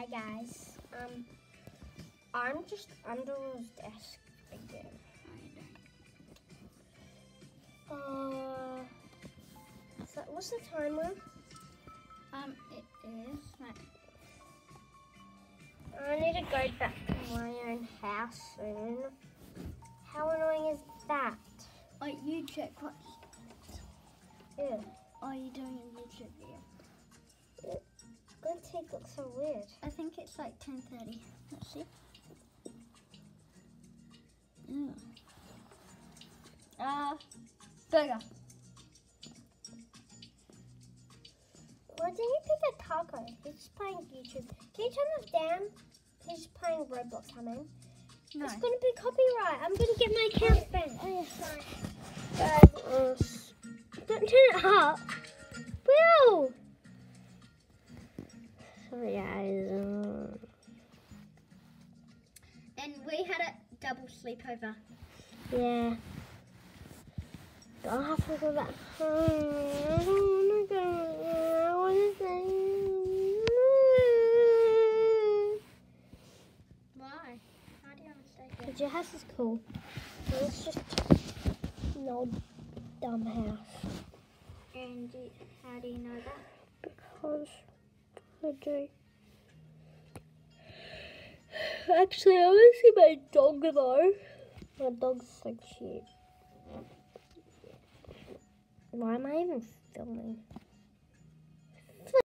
Hi guys. Um, I'm just under his desk again. Uh, so what's the timer? Um, it is. Right. I need to go back to my own house soon. How annoying is that? Wait, you check what Yeah, are you doing a YouTube video? Good looks so weird. I think it's like 10.30. Let's see. Mm. Uh, burger. Why didn't you pick a taco? He's just playing YouTube. Can you turn this down? He's just playing Roblox, I mean. No. It's gonna be copyright. I'm gonna get my account banned. Oh, yeah, sorry. Guys, uh, don't turn it up. Will! Sorry, guys. Uh, And we had a double sleepover. yeah. I'll have to go back home. I don't wanna go. I wanna stay. Why? How do you understand Because your house is cool. It's just an old dumb house. And do- how do you know that? Because Do. Actually, I want to see my dog though. My dog's so cute. Why am I even filming?